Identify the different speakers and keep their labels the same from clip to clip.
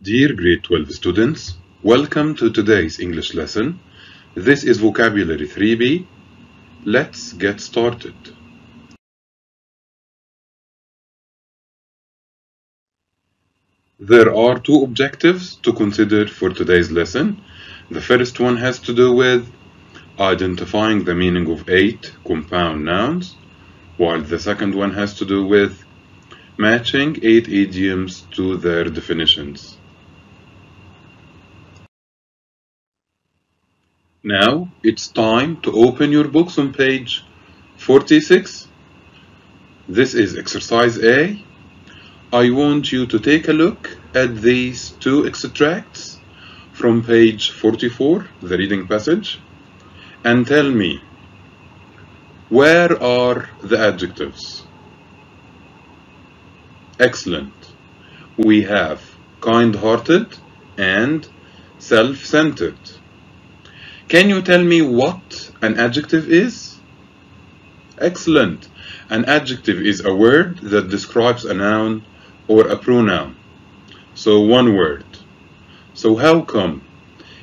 Speaker 1: Dear grade 12 students, welcome to today's English lesson. This is vocabulary 3B. Let's get started. There are two objectives to consider for today's lesson. The first one has to do with identifying the meaning of eight compound nouns, while the second one has to do with matching eight idioms to their definitions. Now it's time to open your books on page 46. This is exercise A. I want you to take a look at these two extracts from page 44, the reading passage, and tell me where are the adjectives? Excellent. We have kind-hearted and self-centered. Can you tell me what an adjective is? Excellent. An adjective is a word that describes a noun or a pronoun. So one word. So how come?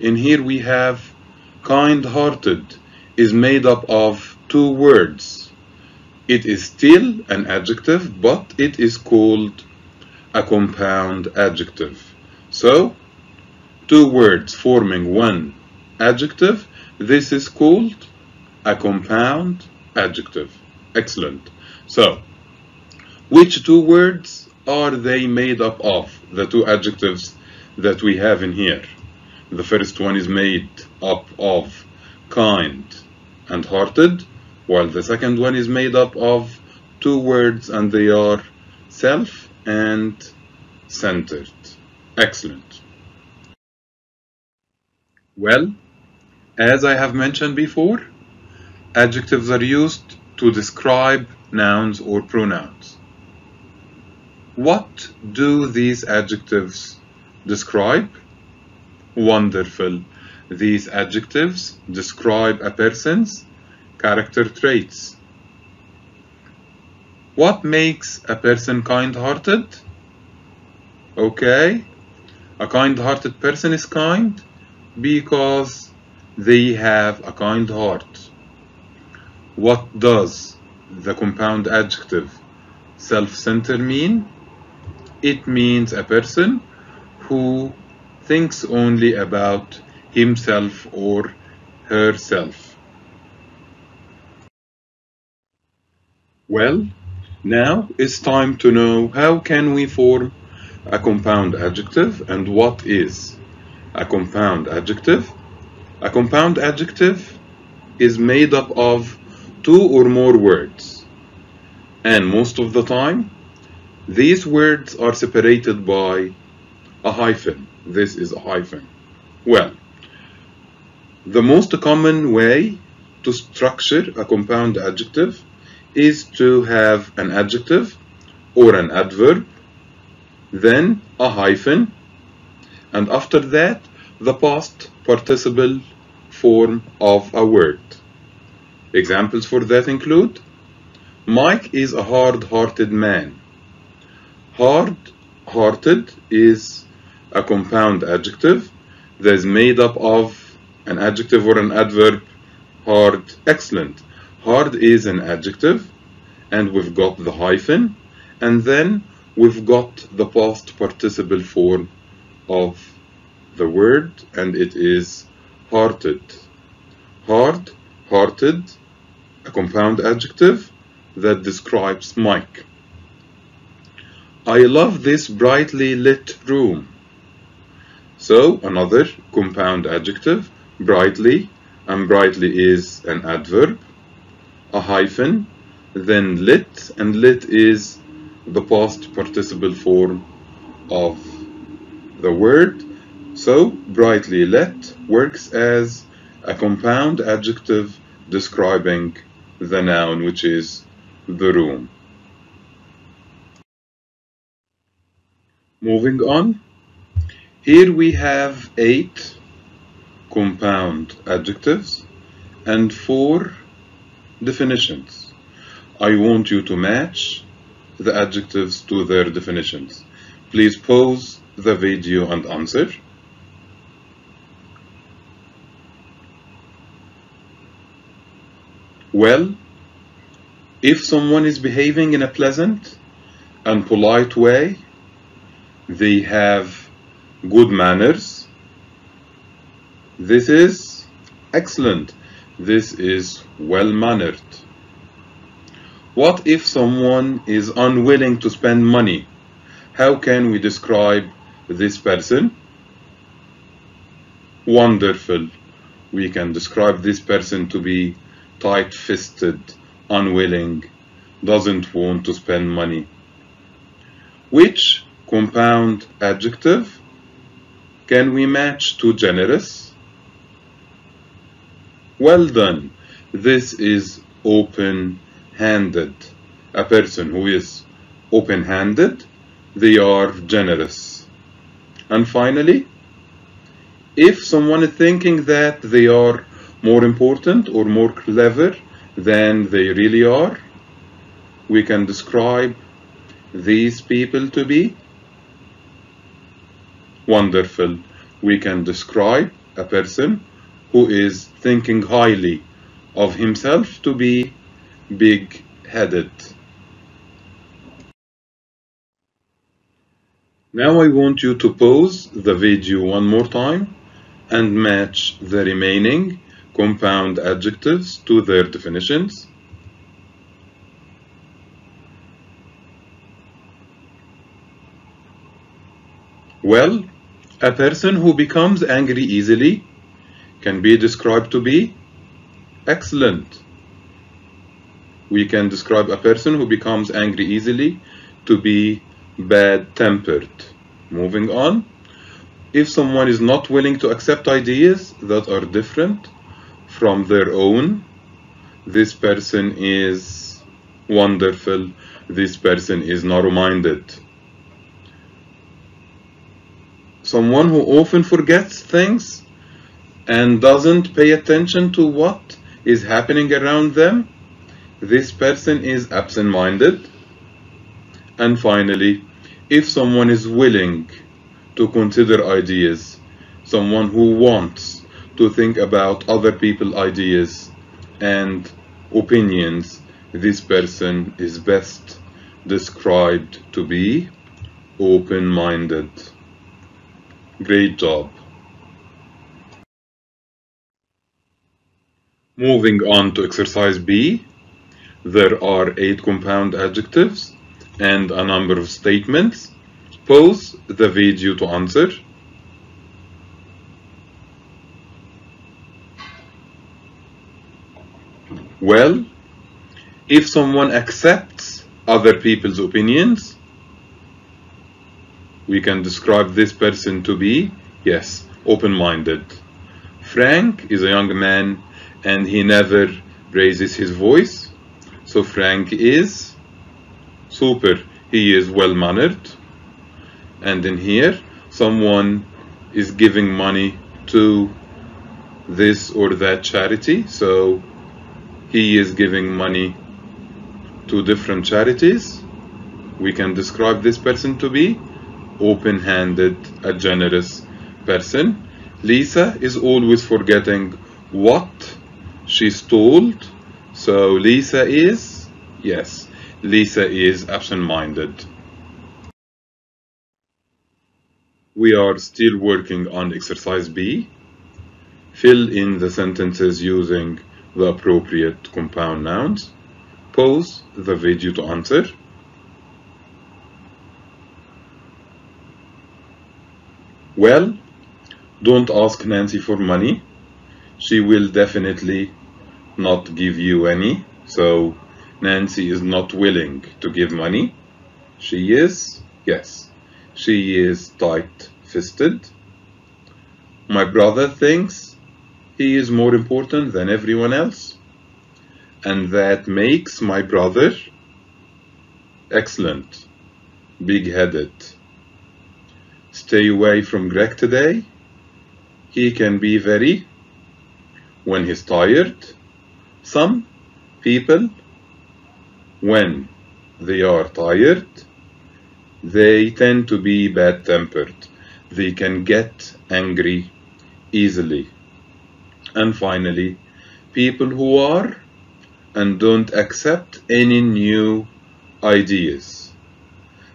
Speaker 1: In here we have kind-hearted is made up of two words. It is still an adjective, but it is called a compound adjective. So, two words forming one adjective, this is called a compound adjective. Excellent. So, which two words are they made up of, the two adjectives that we have in here? The first one is made up of kind and hearted, while the second one is made up of two words and they are self and centered. Excellent. Well, as I have mentioned before, adjectives are used to describe nouns or pronouns. What do these adjectives describe? Wonderful. These adjectives describe a person's character traits. What makes a person kind-hearted? Okay, a kind-hearted person is kind because they have a kind heart. What does the compound adjective self-centered mean? It means a person who thinks only about himself or herself. Well, now it's time to know how can we form a compound adjective and what is a compound adjective. A compound adjective is made up of two or more words and most of the time these words are separated by a hyphen. This is a hyphen. Well, the most common way to structure a compound adjective is to have an adjective or an adverb, then a hyphen, and after that the past participle form of a word. Examples for that include Mike is a hard-hearted man. Hard-hearted is a compound adjective that is made up of an adjective or an adverb hard excellent hard is an adjective and we've got the hyphen and then we've got the past participle form of the word and it is hearted hard hearted a compound adjective that describes Mike. I love this brightly lit room. So another compound adjective brightly and brightly is an adverb. A hyphen then lit and lit is the past participle form of the word so brightly lit works as a compound adjective describing the noun which is the room moving on here we have eight compound adjectives and four definitions. I want you to match the adjectives to their definitions. Please pause the video and answer. Well, if someone is behaving in a pleasant and polite way, they have good manners. This is excellent. This is well mannered. What if someone is unwilling to spend money? How can we describe this person? Wonderful. We can describe this person to be tight fisted, unwilling, doesn't want to spend money. Which compound adjective can we match to generous? Well done. This is open handed. A person who is open handed, they are generous. And finally, if someone is thinking that they are more important or more clever than they really are, we can describe these people to be wonderful. We can describe a person who is thinking highly of himself to be big headed. Now I want you to pause the video one more time and match the remaining compound adjectives to their definitions. Well, a person who becomes angry easily can be described to be excellent. We can describe a person who becomes angry easily to be bad tempered. Moving on. If someone is not willing to accept ideas that are different from their own, this person is wonderful. This person is narrow minded. Someone who often forgets things and doesn't pay attention to what is happening around them, this person is absent minded. And finally, if someone is willing to consider ideas, someone who wants to think about other people's ideas and opinions, this person is best described to be open minded. Great job. Moving on to exercise B, there are eight compound adjectives and a number of statements. Pause the video to answer. Well, if someone accepts other people's opinions, we can describe this person to be, yes, open-minded. Frank is a young man and he never raises his voice. So Frank is super. He is well-mannered. And in here, someone is giving money to this or that charity. So he is giving money to different charities. We can describe this person to be open-handed, a generous person. Lisa is always forgetting what she's told. So Lisa is, yes, Lisa is absent-minded. We are still working on exercise B. Fill in the sentences using the appropriate compound nouns. Pause the video to answer. Well, don't ask Nancy for money. She will definitely not give you any. So Nancy is not willing to give money. She is, yes, she is tight-fisted. My brother thinks he is more important than everyone else. And that makes my brother excellent, big-headed. Stay away from Greg today. He can be very, when he's tired, some people, when they are tired, they tend to be bad tempered. They can get angry easily. And finally, people who are and don't accept any new ideas.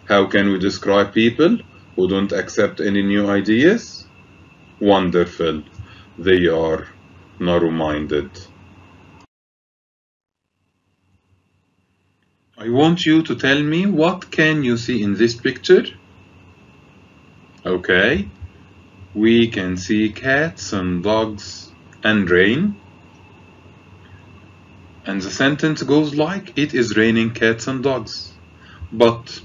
Speaker 1: How can we describe people who don't accept any new ideas? Wonderful. They are narrow-minded. I want you to tell me what can you see in this picture? Okay, we can see cats and dogs and rain. And the sentence goes like, it is raining cats and dogs. But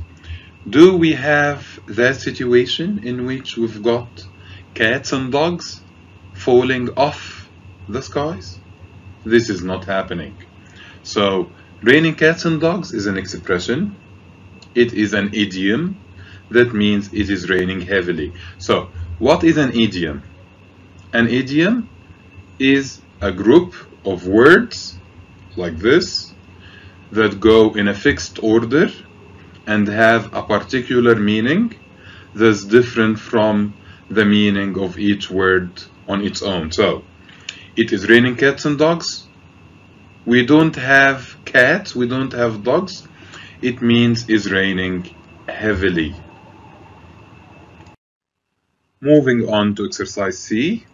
Speaker 1: do we have that situation in which we've got cats and dogs falling off the skies? This is not happening. So, raining cats and dogs is an expression. It is an idiom. That means it is raining heavily. So, what is an idiom? An idiom is a group of words like this that go in a fixed order and have a particular meaning that's different from the meaning of each word on its own. So, it is raining cats and dogs. We don't have cats, we don't have dogs. It means it's raining heavily. Moving on to exercise C,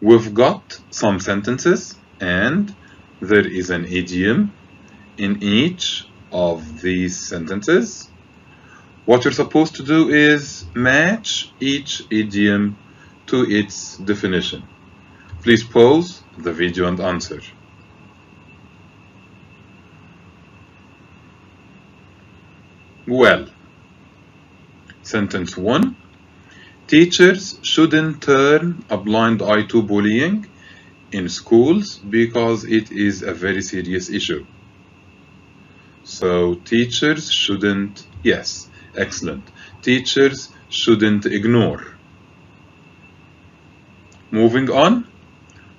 Speaker 1: we've got some sentences and there is an idiom in each of these sentences. What you're supposed to do is match each idiom to its definition. Please pause the video and answer. Well, sentence 1 Teachers shouldn't turn a blind eye to bullying in schools because it is a very serious issue. So teachers shouldn't, yes, excellent. Teachers shouldn't ignore. Moving on,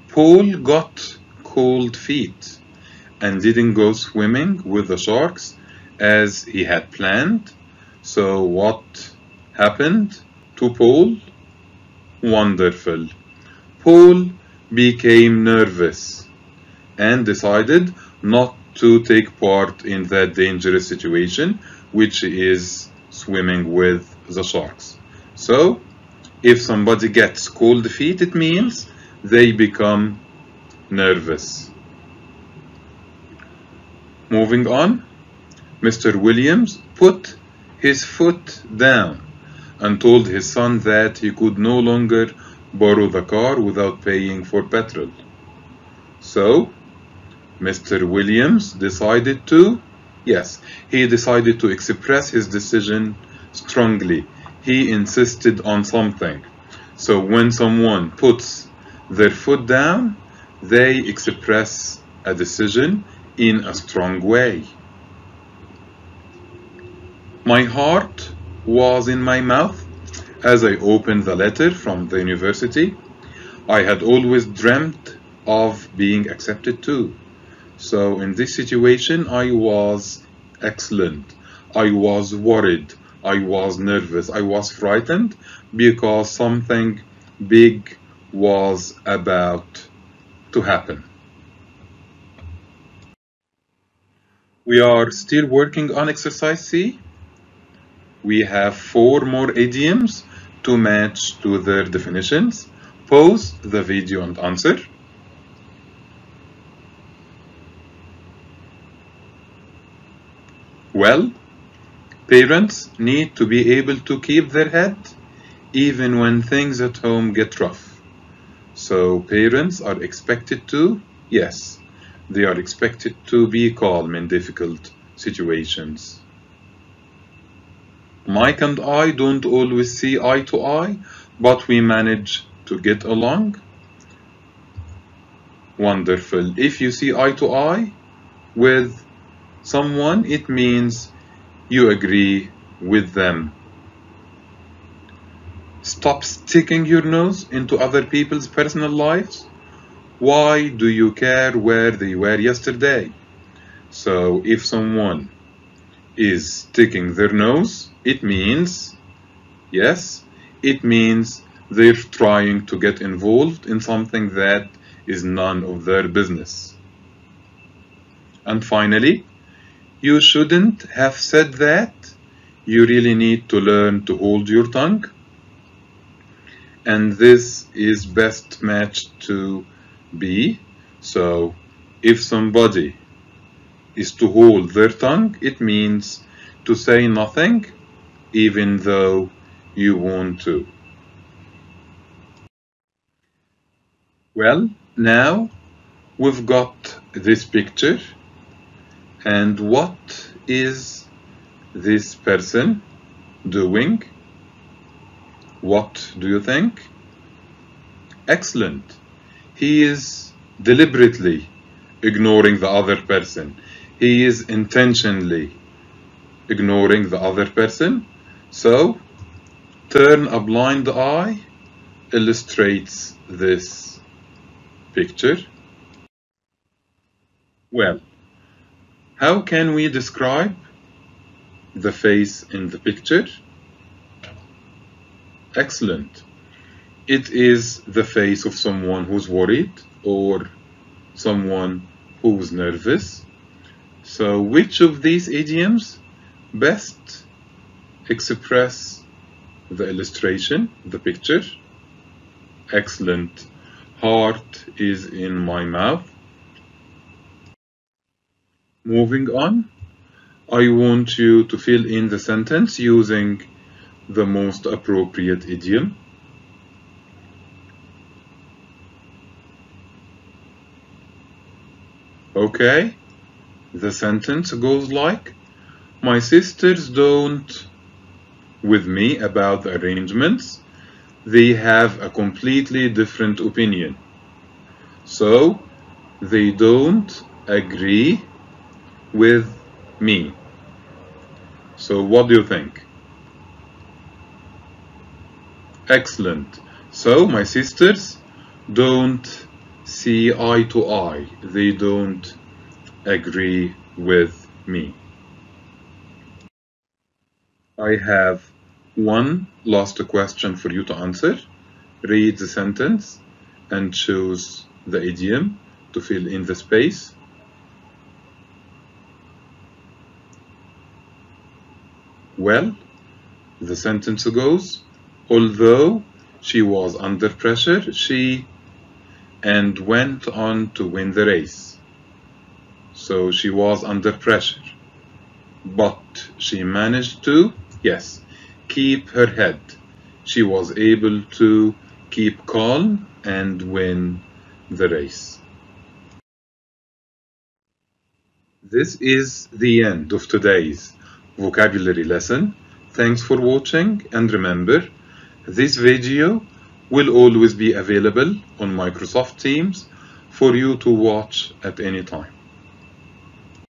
Speaker 1: Paul got cold feet and didn't go swimming with the sharks as he had planned. So what happened to Paul? Wonderful. Paul became nervous and decided not to take part in that dangerous situation, which is swimming with the sharks. So, if somebody gets cold feet, it means they become nervous. Moving on, Mr. Williams put his foot down and told his son that he could no longer borrow the car without paying for petrol. So, Mr. Williams decided to, yes, he decided to express his decision strongly. He insisted on something. So when someone puts their foot down, they express a decision in a strong way. My heart was in my mouth as I opened the letter from the university, I had always dreamt of being accepted too. So in this situation, I was excellent. I was worried. I was nervous. I was frightened because something big was about to happen. We are still working on exercise C. We have four more idioms to match to their definitions. Pause the video and answer. Well, parents need to be able to keep their head even when things at home get rough. So parents are expected to, yes, they are expected to be calm in difficult situations. Mike and I don't always see eye to eye, but we manage to get along. Wonderful. If you see eye to eye with someone, it means you agree with them. Stop sticking your nose into other people's personal lives. Why do you care where they were yesterday? So if someone is sticking their nose, it means, yes, it means they're trying to get involved in something that is none of their business. And finally, you shouldn't have said that. You really need to learn to hold your tongue. And this is best matched to be. So if somebody is to hold their tongue, it means to say nothing even though you want to. Well, now we've got this picture and what is this person doing? What do you think? Excellent. He is deliberately ignoring the other person. He is intentionally ignoring the other person. So, turn a blind eye illustrates this picture. Well, how can we describe the face in the picture? Excellent. It is the face of someone who's worried or someone who's nervous. So which of these idioms best express the illustration, the picture? Excellent. Heart is in my mouth. Moving on, I want you to fill in the sentence using the most appropriate idiom. Okay, the sentence goes like, My sisters don't with me about the arrangements. They have a completely different opinion. So, they don't agree with me. So, what do you think? Excellent. So, my sisters don't see eye to eye. They don't agree with me. I have one last question for you to answer. Read the sentence and choose the idiom to fill in the space. Well, the sentence goes, although she was under pressure, she and went on to win the race. So she was under pressure, but she managed to, yes, keep her head. She was able to keep calm and win the race. This is the end of today's vocabulary lesson. Thanks for watching and remember, this video will always be available on Microsoft Teams for you to watch at any time.